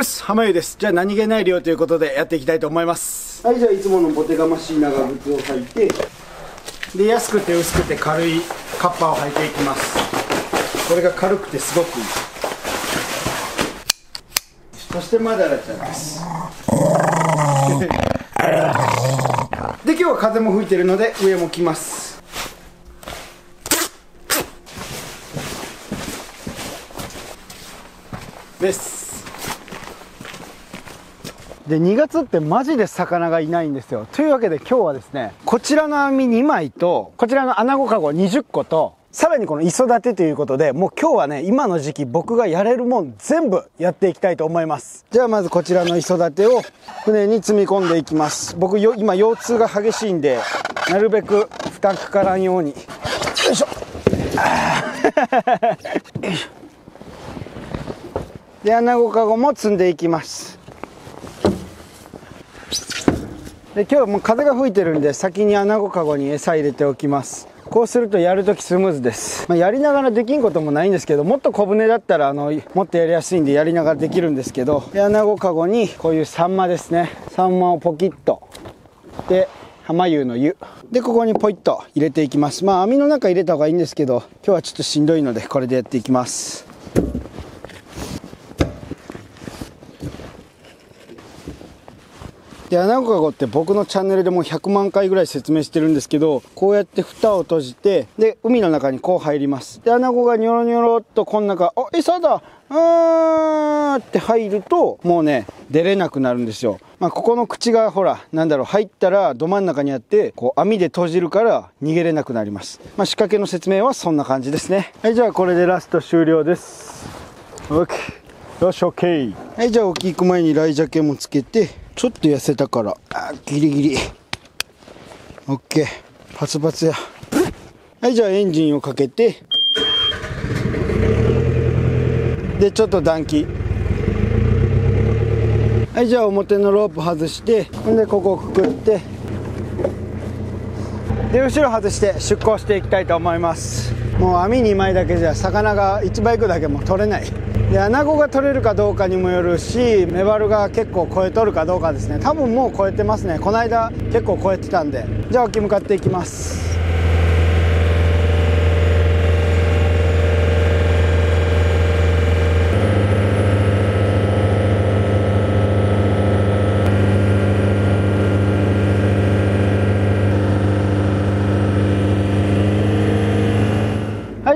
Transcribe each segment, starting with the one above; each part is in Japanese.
よし、浜湯です。じゃあ何気ない量ということでやっていきたいと思います。はい、じゃあいつものボテガマシー長靴を履いて、で、安くて薄くて軽いカッパを履いていきます。これが軽くてすごくいい。そしてマダラちゃんです。で、今日は風も吹いてるので上も着ます。ですで2月ってマジで魚がいないんですよというわけで今日はですねこちらの網2枚とこちらのアナゴカゴ20個とさらにこの磯立てということで、もう今日はね、今の時期僕がやれるもん全部やっていきたいと思います。じゃあまずこちらの磯立てを船に積み込んでいきます。僕よ、今腰痛が激しいんで、なるべく負担かからんように。よいしょ。よいしょ。でアナゴカゴも積んでいきますで今日も風が吹いてるんで先にアナゴカゴに餌入れておきます。こうするとやるときスムーズです、まあ、やりながらできんこともないんですけどもっと小舟だったらあのもっとやりやすいんでやりながらできるんですけどでアナゴカゴにこういうサンマですね。サンマをポキッと。で浜湯の湯。でここにポイッと入れていきます。まあ網の中入れた方がいいんですけど今日はちょっとしんどいのでこれでやっていきます。で穴子かごって僕のチャンネルでもう100万回ぐらい説明してるんですけどこうやって蓋を閉じてで海の中にこう入ります。で穴子がニョロニョロっとこん中あ餌だ!うーって入るともうね出れなくなるんですよ。まあ、ここの口がほらなんだろう入ったらど真ん中にあってこう網で閉じるから逃げれなくなります、まあ、仕掛けの説明はそんな感じですね。はいじゃあこれでラスト終了です。OK よし OK はいじゃあ沖行く前にライジャケもつけてちょっと痩せたから。あギリギリ。オッケー。パツパツや。はいじゃあエンジンをかけて。でちょっと暖気。はいじゃあ表のロープ外して。ほんでここをくくって。で後ろ外して出港していきたいと思います。もう網2枚だけじゃ魚が1バイクだけも取れない。でアナゴが取れるかどうかにもよるしメバルが結構超えとるかどうかですね。多分もう超えてますね。この間結構超えてたんで。じゃあ沖向かっていきます。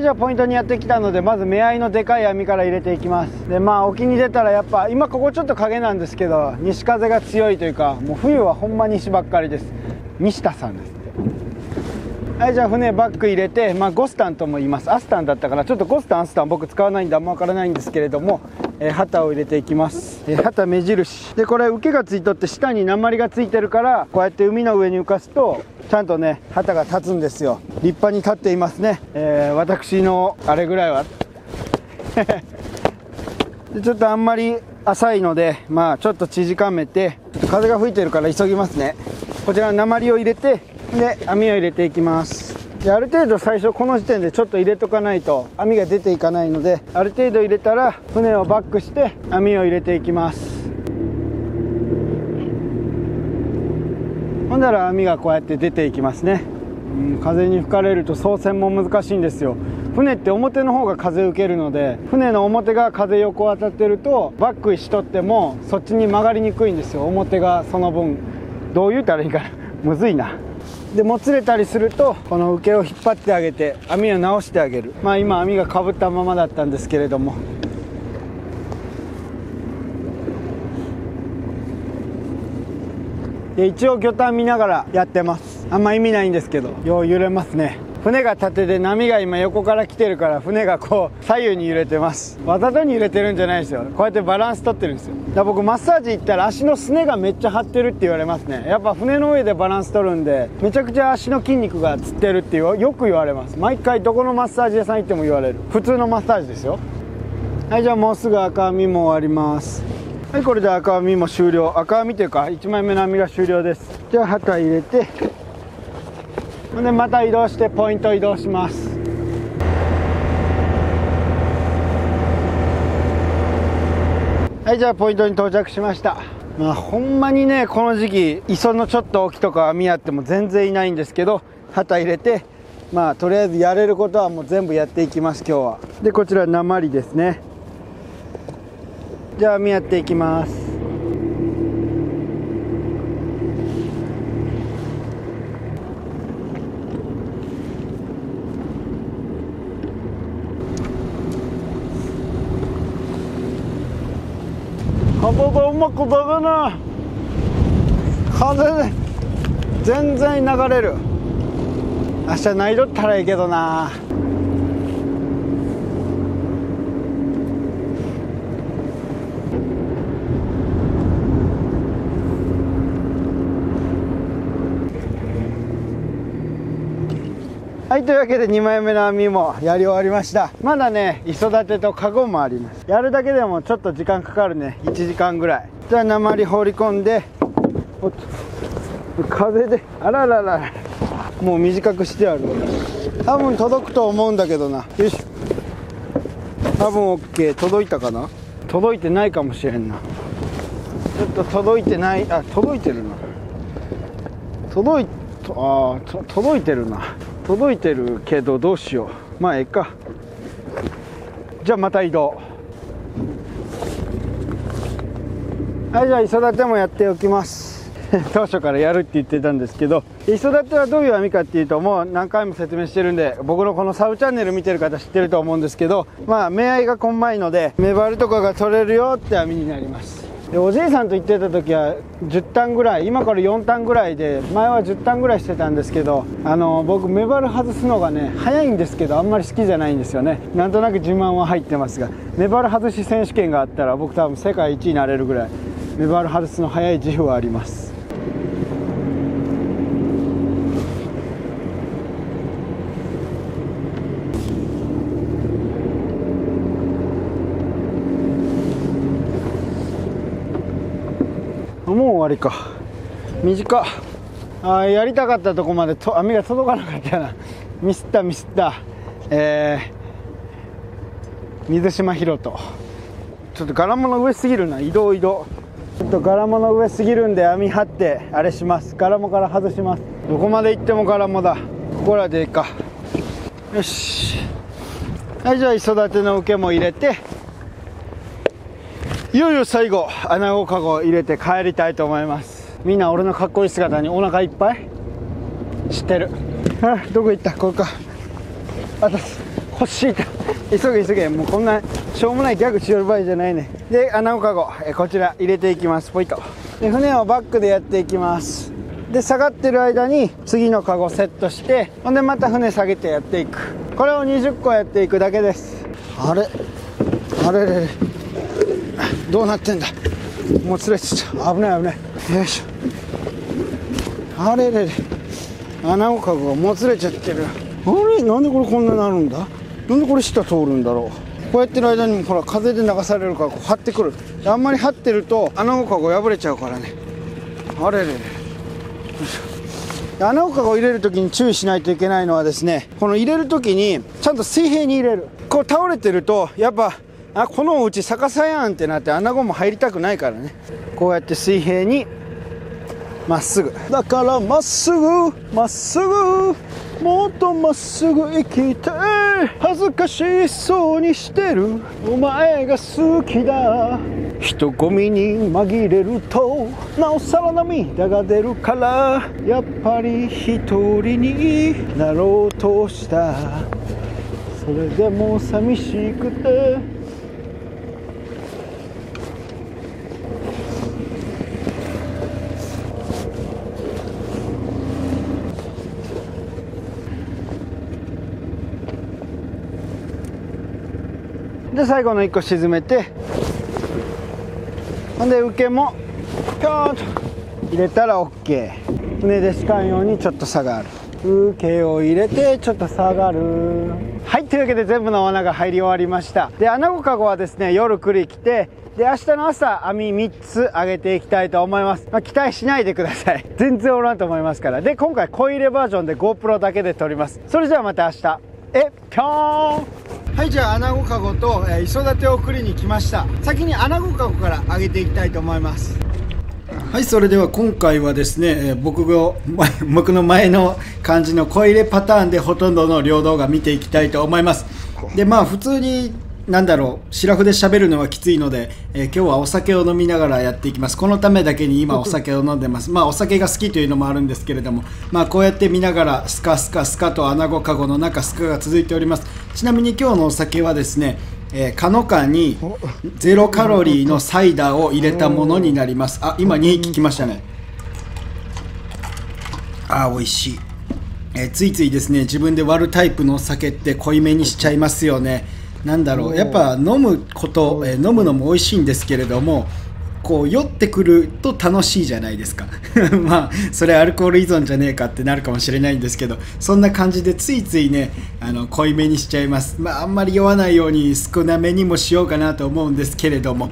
じゃあポイントにやってきたのでまず目合いのでかい網から入れていきます。でまあ沖に出たらやっぱ今ここちょっと影なんですけど西風が強いというかもう冬はほんま西ばっかりです。西田さんですはいじゃあ船バック入れて、まあ、ゴスタンとも言います。アスタンだったからちょっとゴスタンアスタン僕使わないんであんま分からないんですけれども、えー、旗を入れていきます、えー、旗目印。でこれ受けがついとって下に鉛がついてるからこうやって海の上に浮かすとちゃんとね旗が立つんですよ。立派に立っていますね、えー、私のあれぐらいは。ちょっとあんまり浅いのでまあちょっと縮めて風が吹いてるから急ぎますね。こちら鉛を入れてで網を入れていきます。である程度最初この時点でちょっと入れとかないと網が出ていかないのである程度入れたら船をバックして網を入れていきます。ほんなら網がこうやって出ていきますね、うん、風に吹かれると操船も難しいんですよ。船って表の方が風を受けるので船の表が風横を当たってるとバックしとってもそっちに曲がりにくいんですよ。表がその分。どう言うたらいいかな。むずいな。でもつれたりするとこの受けを引っ張ってあげて網を直してあげる。まあ今網がかぶったままだったんですけれども。で一応魚探見ながらやってます。あんま意味ないんですけど。よう揺れますね。船が縦で波が今横から来てるから船がこう左右に揺れてます。わざとに揺れてるんじゃないですよ。こうやってバランス取ってるんですよ。だから僕マッサージ行ったら足のすねがめっちゃ張ってるって言われますね。やっぱ船の上でバランス取るんでめちゃくちゃ足の筋肉がつってるってよく言われます。毎回どこのマッサージ屋さん行っても言われる。普通のマッサージですよ。はいじゃあもうすぐ赤網も終わります。はいこれで赤網も終了。赤網というか1枚目の網が終了です。じゃあ旗入れてでまた移動してポイント移動します。はいじゃあポイントに到着しました。まあほんまにねこの時期磯のちょっと沖とか網やっても全然いないんですけど旗入れてまあとりあえずやれることはもう全部やっていきます今日は。でこちら鉛ですね。じゃあ網やっていきます。体うまくだがな。風で全然流れる。明日ないとったらいいけどなはいというわけで2枚目の網もやり終わりました。まだね磯立てとカゴもあります。やるだけでもちょっと時間かかるね。1時間ぐらい。じゃあ鉛放り込んでおっと風であらららもう短くしてある多分届くと思うんだけどな。よし。多分 OK 届いたかな？届いてないかもしれんな。ちょっと届いてない。あ届いてるな。届いああ届いてるな。届いてるけどどうしよう。まあええか。じゃあまた移動。はいじゃあ磯立てもやっておきます。当初からやるって言ってたんですけど磯立てはどういう網かっていうともう何回も説明してるんで僕のこのサブチャンネル見てる方知ってると思うんですけどまあ目合いがこんまいのでメバルとかが取れるよって網になります。でおじいさんと行ってた時は10タンぐらい今から4タンぐらいで前は10タンぐらいしてたんですけどあの僕メバル外すのがね早いんですけどあんまり好きじゃないんですよね。なんとなく自慢は入ってますがメバル外し選手権があったら僕多分世界一になれるぐらいメバル外すの早い自負はあります。わりか。短っ。あやりたかったとこまでと網が届かなかったな。ミスったミスった。えー、水島ひろとちょっと柄物上すぎるな。移動移動。ちょっと柄物上すぎるんで網張ってあれします。柄もから外します。どこまで行っても柄もだ。ここらでいいか。よし。はいじゃあ磯立ての受けも入れて。いよいよ最後穴子かご入れて帰りたいと思います。みんな俺のかっこいい姿にお腹いっぱい？知ってる。あどこ行った？これか。あと欲しいと。急げ急げ。もうこんなしょうもないギャグしよる場合じゃないね。で穴子かごえこちら入れていきます。ポイッと。で船をバックでやっていきます。で下がってる間に次のカゴセットしてほんでまた船下げてやっていく。これを20個やっていくだけです。あれ？あれ？れれ？どうなってんだ？もつれちゃった危ない危ない。よいしょ。あれれれ。穴子かごがもつれちゃってる。あれ？なんでこれこんななるんだ？なんでこれ下通るんだろう？こうやってる間にもほら風で流されるからこう張ってくる。あんまり張ってると穴子かご破れちゃうからね。あれれれ。よいしょ。穴子かご入れる時に注意しないといけないのはですねこの入れる時にちゃんと水平に入れる。こう倒れてるとやっぱあこのうち逆さやんってなって穴子も入りたくないからね。こうやって水平にまっすぐ。だからまっすぐまっすぐもっとまっすぐ生きて恥ずかしそうにしてる。お前が好きだ。人混みに紛れるとなおさら涙が出るからやっぱり一人になろうとした。それでも寂しくてで最後の1個沈めてほんで受けもピョーンと入れたら OK 船でしかんようにちょっと下がる。受けを入れてちょっと下がる。はいというわけで全部の穴が入り終わりました。で穴子かごはですね夜来り来てで明日の朝網3つ上げていきたいと思います、まあ、期待しないでください。全然おらんと思いますから。で今回コイ入れバージョンで GoPro だけで撮ります。それじゃあまた明日。えぴょーん。はいじゃあアナゴカゴと、えー、磯立てを送りに来ました。先にアナゴカゴから揚げていきたいと思います。はいそれでは今回はですね、えー、僕が 僕の前の感じの小入れパターンでほとんどの両動画見ていきたいと思います。でまあ普通になんだろう、シラフで喋るのはきついので、えー、今日はお酒を飲みながらやっていきます。このためだけに今お酒を飲んでます。まあお酒が好きというのもあるんですけれども、まあこうやって見ながらスカスカスカと穴子かごの中スカが続いております。ちなみに今日のお酒はですね、えー、カノカにゼロカロリーのサイダーを入れたものになります。あ、今2匹来ましたね。あ、美味しい。えー、ついついですね、自分で割るタイプのお酒って濃いめにしちゃいますよね。なんだろうやっぱ飲むこと、えー、飲むのも美味しいんですけれどもこう酔ってくると楽しいじゃないですか。まあそれアルコール依存じゃねえかってなるかもしれないんですけどそんな感じでついついねあの濃いめにしちゃいます。まああんまり酔わないように少なめにもしようかなと思うんですけれども。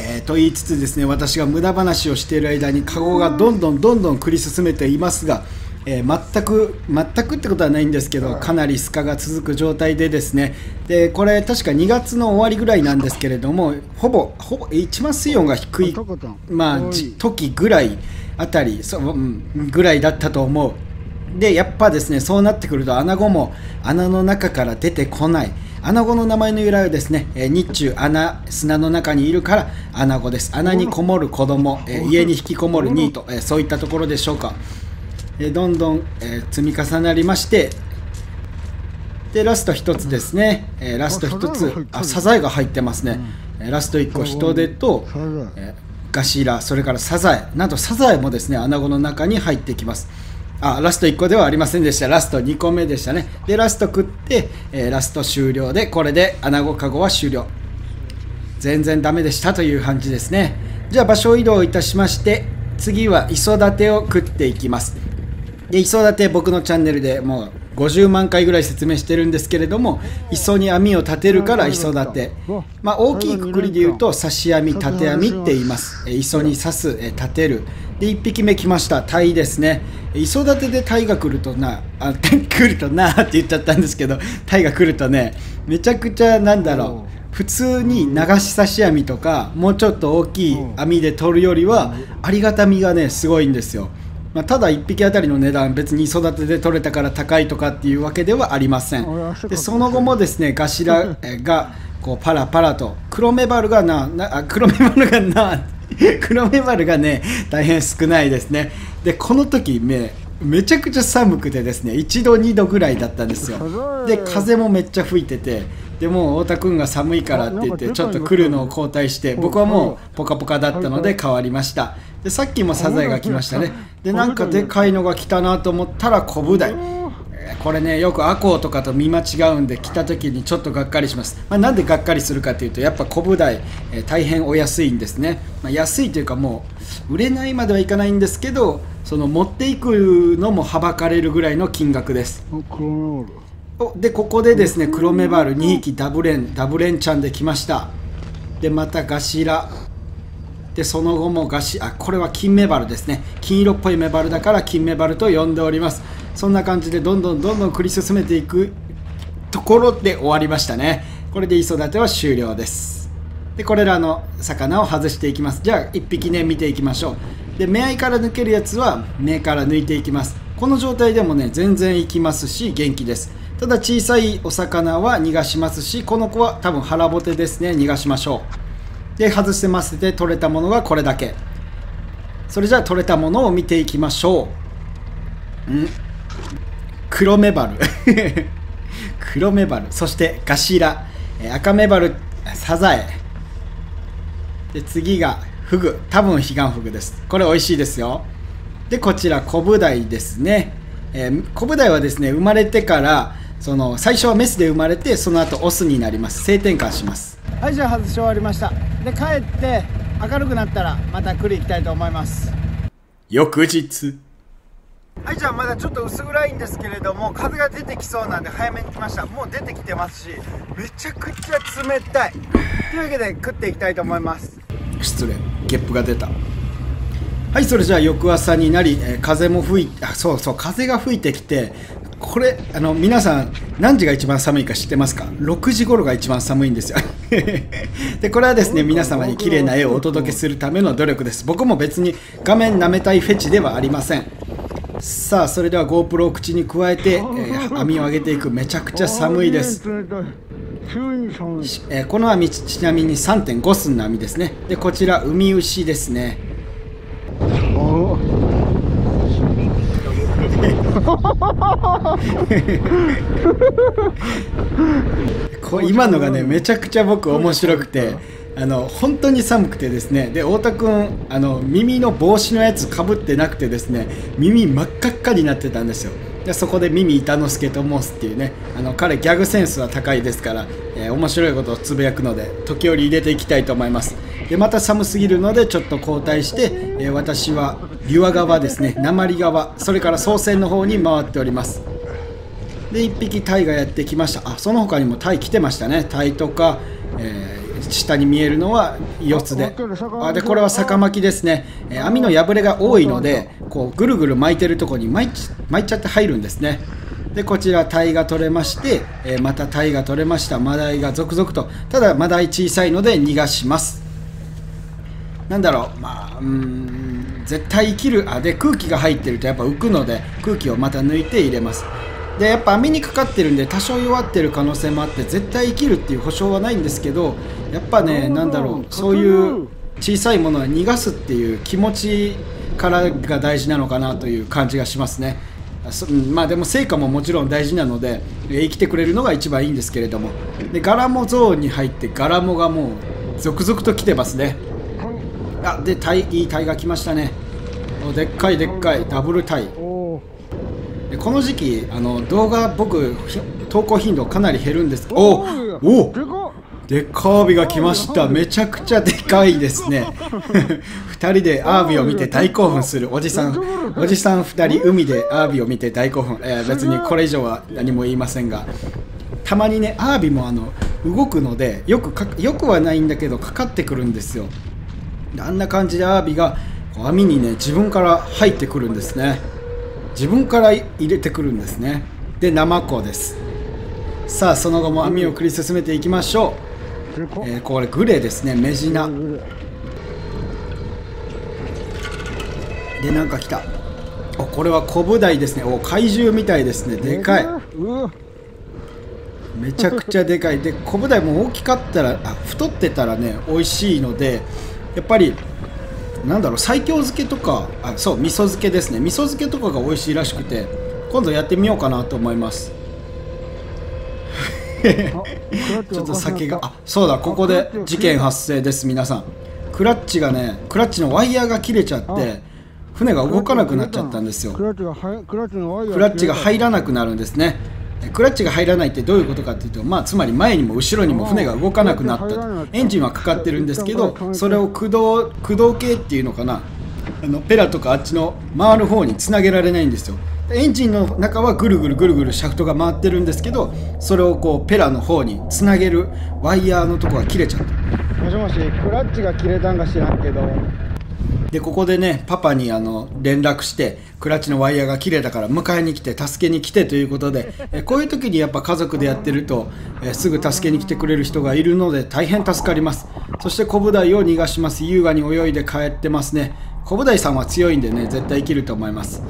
えー、と言いつつですね私が無駄話をしている間にカゴがどんどんどんどん繰り進めていますがえー、全く全くってことはないんですけどかなりスカが続く状態でですね。でこれ確か2月の終わりぐらいなんですけれどもほぼほぼ一番水温が低い、まあ、時ぐらいあたりそ、うん、ぐらいだったと思う。でやっぱですねそうなってくると穴子も穴の中から出てこない。穴子の名前の由来はですね、え日中穴砂の中にいるから穴子です。穴にこもる子供、え家に引きこもるニート、えそういったところでしょうかえどんどん、え積み重なりましてでラスト1つですね、えラスト1つ。あサザエが入ってますね、うん、ラスト1個人手と、えガシラそれからサザエ。なんとサザエもですね穴子の中に入ってきます。あラスト1個ではありませんでした。ラスト2個目でしたね。でラスト食って、えラスト終了でこれで穴子かごは終了。全然ダメでしたという感じですね。じゃあ場所移動いたしまして次は磯立てを食っていきますで磯立て僕のチャンネルでもう50万回ぐらい説明してるんですけれども磯に網を立てるから磯立て、まあ、大きいくくりで言うと刺し網縦網って言います磯に刺す立てる。で1匹目来ました。タイですね。磯立てでタイが来るとなあ 来るとなって言っちゃったんですけどタイが来るとねめちゃくちゃなんだろう。普通に流し刺し網とかもうちょっと大きい網で取るよりはありがたみがねすごいんですよまあ、ただ1匹あたりの値段別に育てで取れたから高いとかっていうわけではありません。でその後もですね頭がこうパラパラと黒メバルがなな黒メバルがな黒メバルがね大変少ないですね。でこの時めめちゃくちゃ寒くてですね1度2度ぐらいだったんですよ。で風もめっちゃ吹いててでも太田君が寒いからって言ってちょっと来るのを交代して僕はもうポカポカだったので変わりました。でさっきもサザエが来ましたね。でなんかでかいのが来たなと思ったらコブダイ。これねよくアコウとかと見間違うんで来た時にちょっとがっかりします、まあ、なんでがっかりするかというとやっぱコブダイ、えー、大変お安いんですね、まあ、安いというかもう売れないまではいかないんですけどその持っていくのもはばかれるぐらいの金額ですでここでですね黒メバル2匹ダブレンダブレンちゃんで来ました。でまたガシラ。でその後もガシあこれは金メバルですね。金色っぽいメバルだから金メバルと呼んでおります。そんな感じでどんどんどんどん繰り進めていくところで終わりましたね。これで磯立ては終了です。でこれらの魚を外していきます。じゃあ1匹ね見ていきましょう。で目合いから抜けるやつは目から抜いていきます。この状態でもね全然いきますし元気ですただ小さいお魚は逃がしますしこの子は多分腹ぼてですね。逃がしましょう。で外してませて取れたものがこれだけ。それじゃあ取れたものを見ていきましょう。ん。黒メバル。黒メバル。そしてガシラ。赤メバルサザエ。で次がフグ。多分彼岸フグです。これ美味しいですよ。でこちらコブダイですね、えー、コブダイはですね生まれてからその最初はメスで生まれてその後オスになります。性転換します。はいじゃあ外し終わりました。で帰って明るくなったらまた来る行きたいと思います。翌日。はいじゃあまだちょっと薄暗いんですけれども風が出てきそうなんで早めに来ました。もう出てきてますしめちゃくちゃ冷たい。というわけで食っていきたいと思います。失礼。ゲップが出た。はいそれじゃあ翌朝になり、えー、風も吹いてあそうそう風が吹いてきてこれあの皆さん何時が一番寒いか知ってますか？6時頃が一番寒いんですよ。でこれはですね皆様に綺麗な絵をお届けするための努力です。僕も別に画面舐めたいフェチではありません。さあそれでは GoPro を口に加えて、えー、網を上げていく。めちゃくちゃ寒いです。えー、この網ちなみに3.5寸の網ですね。でこちら海牛ですねこ今のがねめちゃくちゃ僕面白くてあの本当に寒くてですね。で太田君あの耳の帽子のやつかぶってなくてですね耳真っ赤っかになってたんですよ。でそこで耳板之助と申すっていうねあの彼ギャグセンスは高いですから、えー、面白いことをつぶやくので時折入れていきたいと思います。でまた寒すぎるのでちょっと交代して、えー、私は湯和川ですね鉛川それから総船の方に回っております。で1匹タイがやってきました。あその他にもタイ来てましたね。タイとか、えー、下に見えるのは4つで。あでこれは逆巻きですね、えー、網の破れが多いのでこうぐるぐる巻いてるとこに巻い巻いちゃって入るんですね。でこちらタイが取れまして、えー、またタイが取れました。マダイが続々と。ただマダイ小さいので逃がします。なんだろう。まあうん絶対生きるあで空気が入ってるとやっぱ浮くので空気をまた抜いて入れます。でやっぱ網にかかってるんで多少弱ってる可能性もあって絶対生きるっていう保証はないんですけどやっぱねなんだろう。そういう小さいものは逃がすっていう気持ちからが大事なのかなという感じがしますね。まあでも成果ももちろん大事なので生きてくれるのが一番いいんですけれども。でガラモゾーンに入ってガラモがもう続々と来てますねあでタイいいタイが来ましたね。でっかいでっかい。ダブルタイ。でこの時期あの動画僕投稿頻度かなり減るんです。おおでカービが来ました。めちゃくちゃでかいですね。2人でアービを見て大興奮する。おじさんおじさん2人海でアービを見て大興奮、えー、別にこれ以上は何も言いませんが。たまにねアービもあの動くのでよくかよくはないんだけどかかってくるんですよあんな感じでアワビが網にね自分から入ってくるんですね。自分から入れてくるんですね。でナマコです。さあその後も網を繰り進めていきましょう、えー、これグレーですね。メジナ。でなんか来た。おこれはコブダイですね。お怪獣みたいですね。でかい。めちゃくちゃでかい。でコブダイも大きかったらあ太ってたらね美味しいのでやっぱりなんだろう西京漬けとかあそう味噌漬けですね。味噌漬けとかが美味しいらしくて今度やってみようかなと思います。ちょっと酒があそうだここで事件発生です。皆さん。クラッチがねクラッチのワイヤーが切れちゃって船が動かなくなっちゃったんですよ。クラッチが入らなくなるんですねクラッチが入らないってどういうことかっていうと、まあ、つまり前にも後ろにも船が動かなくなった。エンジンはかかってるんですけどそれを駆動駆動系っていうのかな？あのペラとかあっちの回る方につなげられないんですよ。エンジンの中はぐるぐるぐるぐるシャフトが回ってるんですけどそれをこうペラの方につなげるワイヤーのとこが切れちゃった。もしもしクラッチが切れたんか知らんけどでここでねパパにあの連絡してクラッチのワイヤーが切れたから迎えに来て助けに来てということで えこういう時にやっぱ家族でやってるとえすぐ助けに来てくれる人がいるので大変助かります。そしてコブダイを逃がします。優雅に泳いで帰ってますね。コブダイさんは強いんでね絶対生きると思います。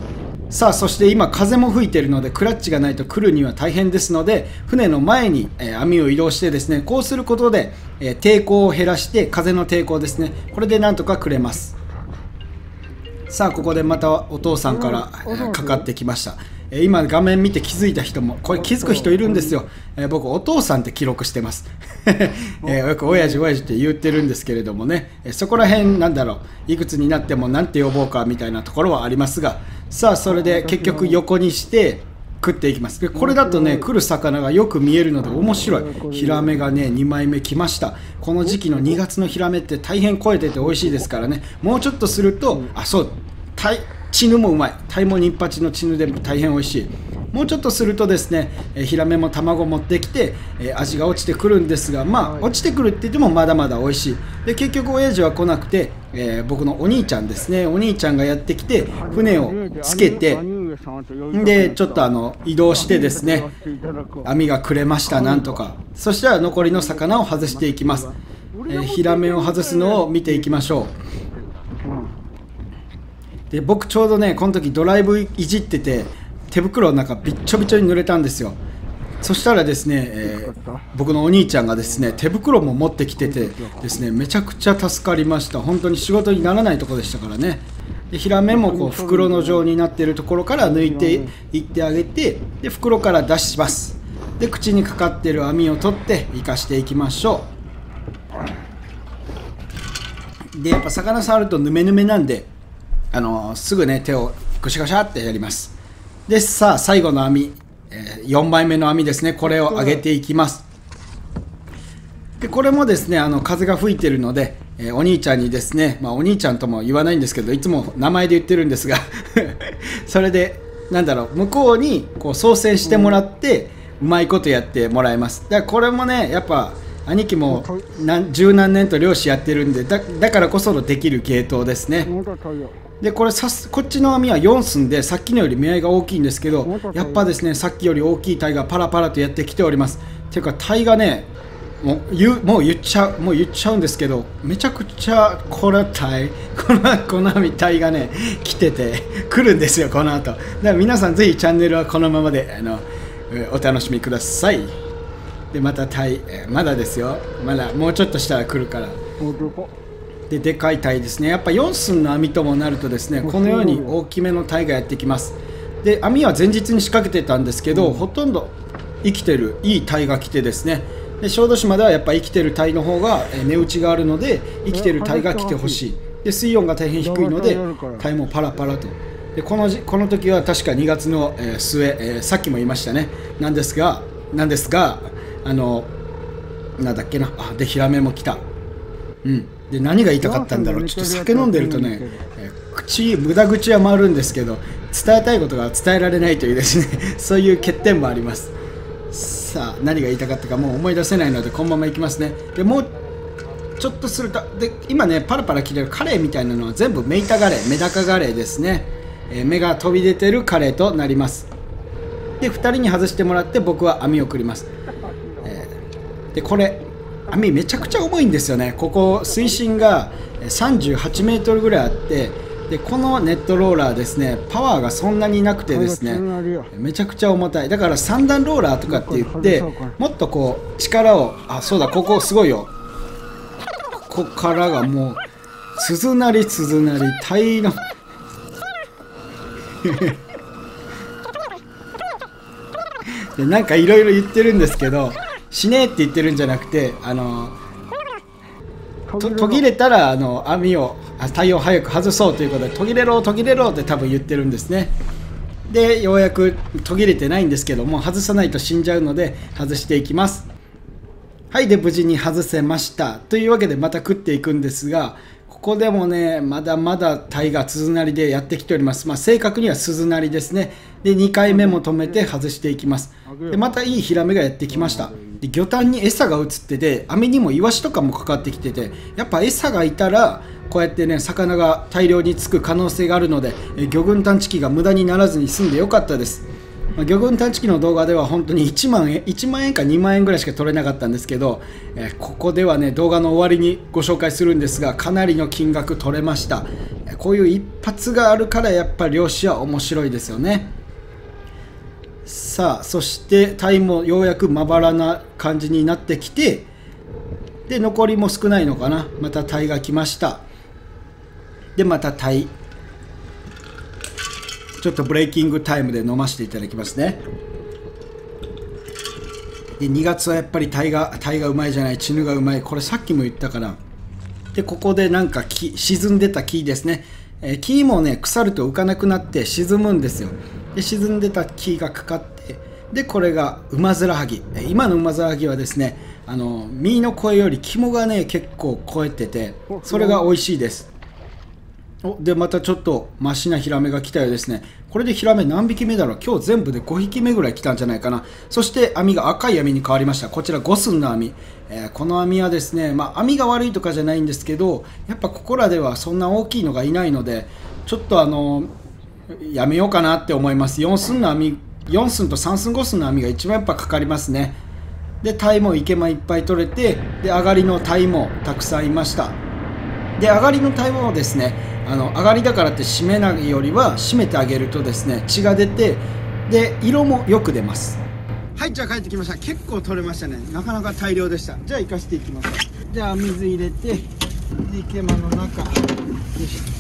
さあそして今風も吹いているのでクラッチがないと来るには大変ですので船の前に、え網を移動してですねこうすることで、え抵抗を減らして風の抵抗ですね。これでなんとかくれます。さあここでまたお父さんからかかってきました、え今画面見て気づいた人もこれ気づく人いるんですよ、え僕お父さんって記録してます、えよく親父親父って言ってるんですけれどもね、えそこら辺なんだろう。いくつになっても何て呼ぼうかみたいなところはありますが。さあそれで結局横にして食っていきます。でこれだとね来る魚がよく見えるので面白い。ヒラメがね2枚目来ました。この時期の2月のヒラメって大変超えてて美味しいですからね。もうちょっとするとあそう。タイチヌもうまい。タイもニンパチのチヌでも大変美味しい。もうちょっとするとですね、えヒラメも卵持ってきて、え味が落ちてくるんですがまあ落ちてくるって言ってもまだまだ美味しい。で結局親父は来なくて、えー、僕のお兄ちゃんですね。お兄ちゃんがやってきて船をつけてでちょっとあの移動してですね網がくれましたなんとか。そしたら残りの魚を外していきます、えー、ヒラメを外すのを見ていきましょう。で僕ちょうどねこの時ドライブいじってて手袋の中びっちょびちょに濡れたんですよ。そしたらですね、えー、僕のお兄ちゃんがですね手袋も持ってきててですねめちゃくちゃ助かりました。本当に仕事にならないとこでしたからねでヒラメもこう袋の状になっているところから抜いていってあげてで袋から出します。で口にかかっている網を取って生かしていきましょう。でやっぱ魚触るとヌメヌメなんであのー、すぐね手をぐしゃぐしゃってやります。でさあ最後の網。え4枚目の網ですね。これを上げていきますでこれもですねあの風が吹いてるので、えー、お兄ちゃんにですね、まあ、お兄ちゃんとも言わないんですけどいつも名前で言ってるんですが それでなんだろう向こうにこう操船してもらって、うまいことやってもらいます。だからこれもねやっぱ兄貴も何十何年と漁師やってるんでだだからこそのできる系統ですね。でこれさすこっちの網は4寸でさっきのより目合いが大きいんですけどやっぱですねさっきより大きいタイがパラパラとやってきております。ていうかタイがねもう言うもう言っちゃうもう言っちゃうんですけどめちゃくちゃこのタイこのこの網タイがね来てて来るんですよこの後。だから皆さんぜひチャンネルはこのままであのお楽しみください。でまたタイまだですよ。まだもうちょっとしたら来るから。ででかいタイですね。やっぱ4寸の網ともなるとですねこのように大きめのタイがやってきます。で網は前日に仕掛けてたんですけど、うん、ほとんど生きてるいいタイが来てですねで小豆島ではやっぱ生きてるタイの方が値打ちがあるので生きてるタイが来てほしい。で水温が大変低いのでタイもパラパラと。でこのこの時は確か2月の、えー、末、えー、さっきも言いましたね。なんですがなんですがあのなんだっけな。あでヒラメも来た。うん。で何が言いたかったんだろう。ちょっと酒飲んでるとね、え口無駄口は回るんですけど伝えたいことが伝えられないというですね そういう欠点もありますさあ何が言いたかったかもう思い出せないのでこのままいきますね。でもうちょっとするとで今ねパラパラ切れるカレーみたいなのは全部メイタガレーメダカガレーですね、えー、目が飛び出てるカレーとなります。で2人に外してもらって僕は網を送ります、えー、でこれ網めちゃくちゃ重いんですよね。ここ水深が38メートルぐらいあってでこのネットローラーですねパワーがそんなになくてですねめちゃくちゃ重たい。だから三段ローラーとかって言ってもっとこう力をあそうだここすごいよ。ここからがもう鈴なり鈴なり体の。でなんかいろいろ言ってるんですけど死ねって言ってるんじゃなくてあの途切れたらあの網を体を早く外そうということで途切れろ途切れろって多分言ってるんですね。でようやく途切れてないんですけども外さないと死んじゃうので外していきます。はいで無事に外せました。というわけでまた食っていくんですがここでもねまだまだタイが鈴なりでやってきております、まあ、正確には鈴なりですね。で2回目も止めて外していきます。でまたいいヒラメがやってきましたで魚探に餌が映ってて網にもイワシとかもかかってきててやっぱ餌がいたらこうやってね魚が大量につく可能性があるので魚群探知機が無駄にならずに済んでよかったです。ま魚群探知機の動画では本当に1万円1万円か2万円ぐらいしか取れなかったんですけど、えここではね動画の終わりにご紹介するんですがかなりの金額取れました。こういう一発があるからやっぱ漁師は面白いですよね。さあそしてタイもようやくまばらな感じになってきてで残りも少ないのかな。またタイが来ました。でまたタイ。ちょっとブレイキングタイムで飲ませていただきますね。で2月はやっぱりタイがタイがうまいじゃない。チヌがうまい。これさっきも言ったからでここでなんか沈んでた木ですね、えー、木もね腐ると浮かなくなって沈むんですよ。で沈んでた木がかかってでこれがウマヅラハギ今のウマヅラハギはですねあの身の声より肝がね結構超えててそれが美味しいです。おでまたちょっとマシなヒラメが来たようですね。これでヒラメ何匹目だろう？今日全部で5匹目ぐらい来たんじゃないかな。そして網が赤い網に変わりました。こちら5寸の網、えー、この網はですね、まあ、網が悪いとかじゃないんですけどやっぱここらではそんな大きいのがいないのでちょっとあのやめようかなって思います。4寸の網4寸と3寸5寸の網が一番やっぱかかりますね。でタイも池間いっぱい取れてで上がりのタイもたくさんいました。で上がりのタイもですねあの上がりだからって締めないよりは締めてあげるとですね血が出てで色もよく出ます。はいじゃあ帰ってきました。結構取れましたね。なかなか大量でした。じゃあ行かせていきます。じゃあ水入れてで池間の中。よいしょ。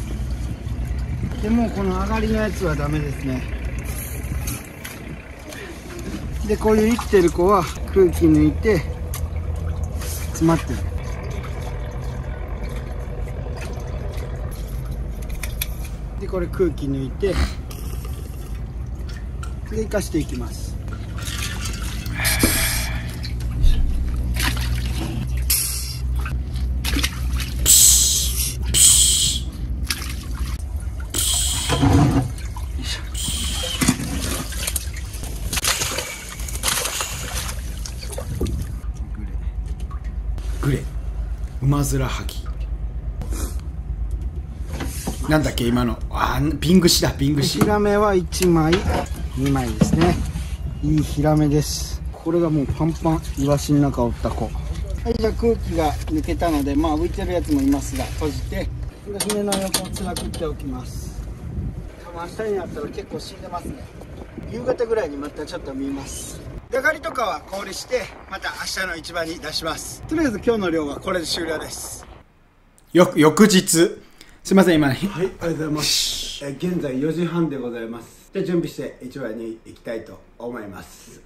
でもこの上がりのやつはダメですね。でこういう生きてる子は空気抜いて詰まってる。でこれ空気抜いてで生かしていきます。馬面はぎなんだっけ今の。あビングシだビングシヒラメは1枚2枚ですね。いいヒラメです。これがもうパンパンイワシの中おった子。はいじゃあ空気が抜けたのでまあ浮いてるやつもいますが閉じて。船の横をつらくっておきます。多分明日になったら結構死んでますね。夕方ぐらいにまたちょっと見ます出がりとかは氷してまた明日の市場に出します。とりあえず今日の量はこれで終了です。よ翌日。すいません今。はいありがとうございます。え現在4時半でございます。で準備して市場に行きたいと思います。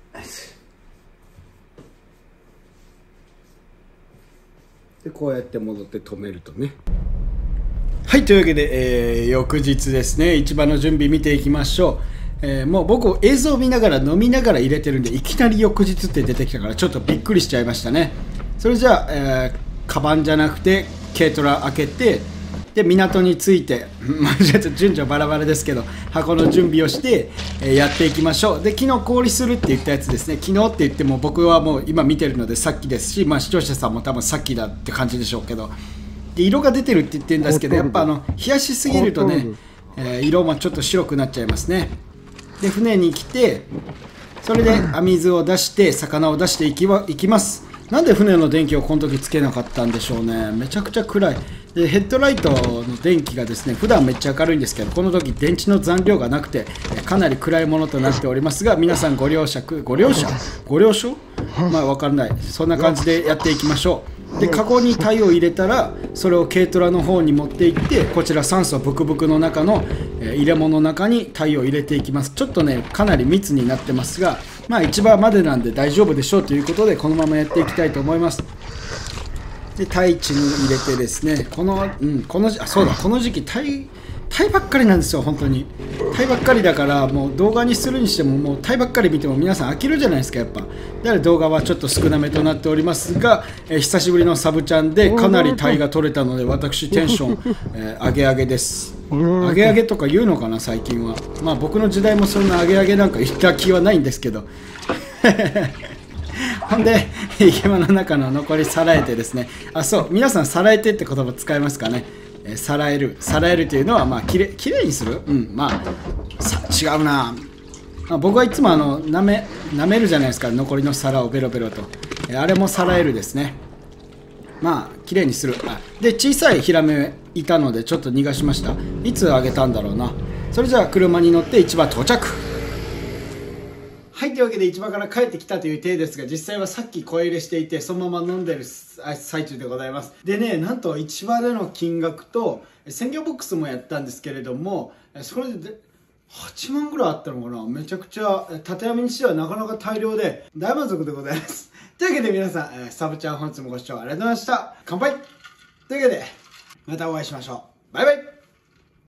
でこうやって戻って止めるとね。はいというわけで、えー、翌日ですね。市場の準備見ていきましょうえー、もう僕映像を見ながら飲みながら入れてるんでいきなり翌日って出てきたからちょっとびっくりしちゃいましたね。それじゃあ、えー、カバンじゃなくて軽トラ開けてで港に着いて、まあ、ちょっと順序バラバラですけど箱の準備をして、えー、やっていきましょう。で昨日氷するって言ったやつですね。昨日って言っても僕はもう今見てるのでさっきですし、まあ、視聴者さんも多分さっきだって感じでしょうけど。で色が出てるって言ってるんですけどやっぱあの冷やしすぎるとね、えー、色もちょっと白くなっちゃいますねで船に来てそれで網水を出して魚を出していきはいきます。なんで船の電気をこの時つけなかったんでしょうね。めちゃくちゃ暗い。でヘッドライトの電気がですね普段めっちゃ明るいんですけどこの時電池の残量がなくてかなり暗いものとなっておりますが皆さんご了承ご了承？ご了承？まあ分からない。そんな感じでやっていきましょうでカゴに鯛を入れたらそれを軽トラの方に持っていってこちら酸素ブクブクの中の、え入れ物の中に鯛を入れていきます。ちょっとねかなり密になってますがまあ市場までなんで大丈夫でしょうということでこのままやっていきたいと思います。で太一に入れてですねこの、うん、このあそうだこの時期タイタイばっかりなんですよ本当に。タイばっかりだからもう動画にするにしてももうタイばっかり見ても皆さん飽きるじゃないですかやっぱ。だから動画はちょっと少なめとなっておりますが、えー、久しぶりのサブチャンでかなりタイが取れたので私テンション、えー、上げ上げです。上げ上げとか言うのかな最近は。まあ僕の時代もそんな上げ上げなんか言った気はないんですけど。ほんで 池間の中の残りさらえてですね。あそう皆さんさらえてって言葉使いますかねえさらえるさらえるというのはまあきれきれいにする？うんまあさ違うな。まあ、僕はいつもあのなめ舐めるじゃないですか。残りの皿をベロベロと、えあれもさらえるですね。まあきれいにする。あで小さいヒラメいたのでちょっと逃がしました。いつあげたんだろうな。それじゃあ車に乗って市場到着。はい、というわけで市場から帰ってきたという体ですが、実際はさっき声入れしていて、そのまま飲んでる最中でございます。でね、なんと市場での金額と、鮮魚ボックスもやったんですけれども、それで、8万ぐらいあったのかな？めちゃくちゃ、縦網にしてはなかなか大量で、大満足でございます。というわけで皆さん、サブチャン本日もご視聴ありがとうございました。乾杯というわけで、またお会いしましょう。バイバイ